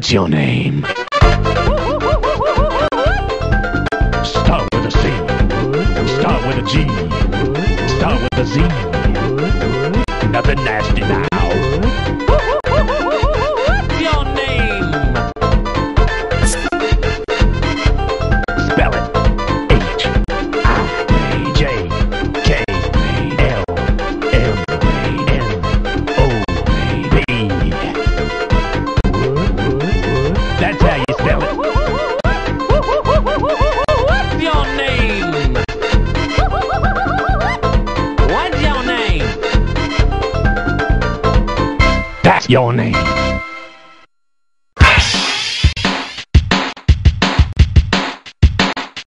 What's your name? Start with a C. Start with a G. Start with a Z. Nothing nasty now. Your name.